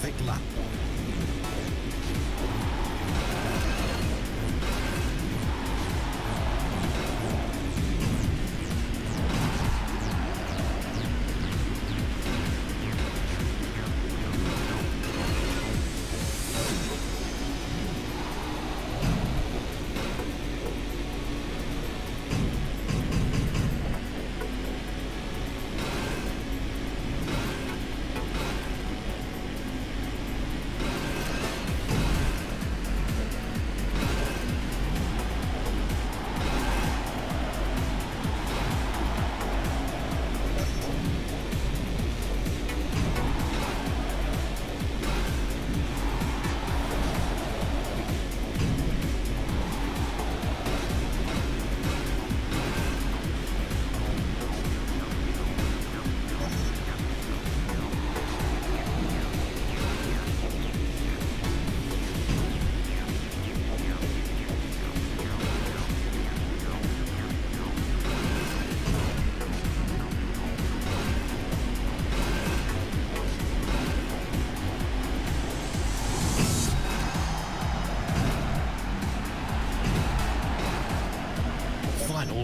Fake lá.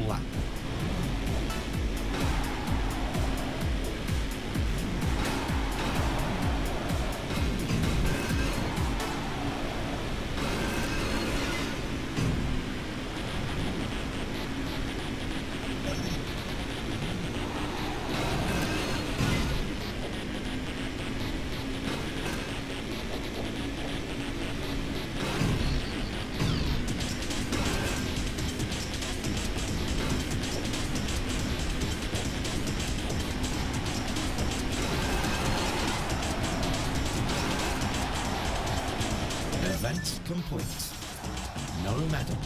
lá. Advance complete. No, madam.